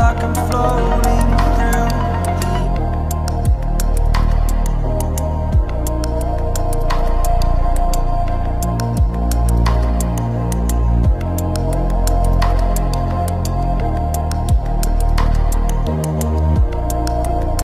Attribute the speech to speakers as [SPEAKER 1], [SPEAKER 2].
[SPEAKER 1] like I'm floating.